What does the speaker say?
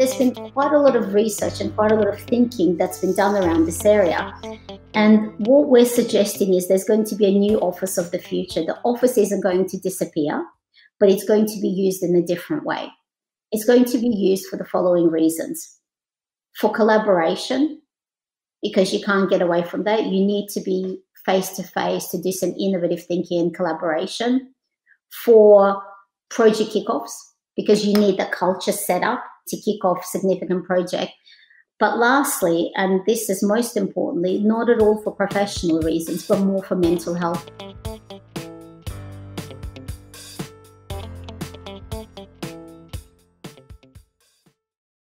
there's been quite a lot of research and quite a lot of thinking that's been done around this area. And what we're suggesting is there's going to be a new office of the future. The office isn't going to disappear, but it's going to be used in a different way. It's going to be used for the following reasons for collaboration, because you can't get away from that. You need to be face to face to do some innovative thinking and collaboration. For project kickoffs, because you need the culture set up to kick off significant project. But lastly, and this is most importantly, not at all for professional reasons, but more for mental health.